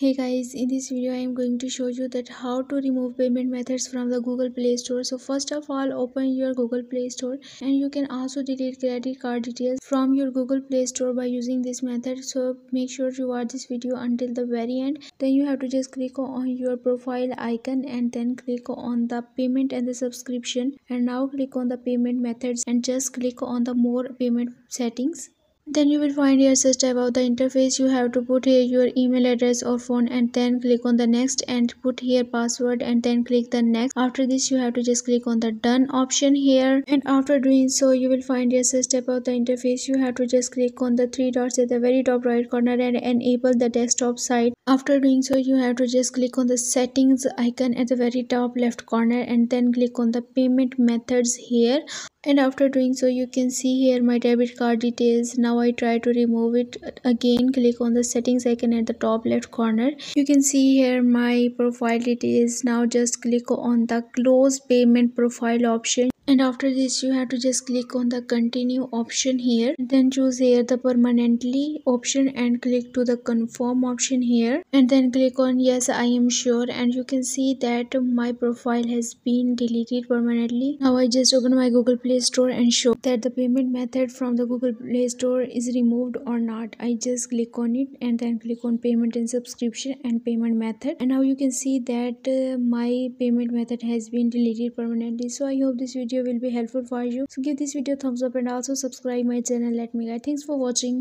hey guys in this video i am going to show you that how to remove payment methods from the google play store. So first of all open your google play store and you can also delete credit card details from your google play store by using this method. So make sure to watch this video until the very end. Then you have to just click on your profile icon and then click on the payment and the subscription. And now click on the payment methods and just click on the more payment settings then you will find here such about the interface. You have to put here your email address or phone and then click on the next and put here password and then click the next. After this you have to just click on the done option here. And after doing so you will find here such about the interface. You have to just click on the three dots at the very top right corner and enable the desktop site after doing so you have to just click on the settings icon at the very top left corner and then click on the payment methods here. And after doing so you can see here my debit card details. Now i try to remove it. Again click on the settings icon at the top left corner. You can see here my profile details. Now just click on the close payment profile option and after this you have to just click on the continue option here. Then choose here the permanently option and click to the confirm option here. And then click on yes i am sure and you can see that my profile has been deleted permanently. Now i just open my google play store and show that the payment method from the google play store is removed or not. I just click on it and then click on payment and subscription and payment method. And now you can see that uh, my payment method has been deleted permanently. So i hope this video will be helpful for you. So give this video a thumbs up and also subscribe my channel. Let me guide. Thanks for watching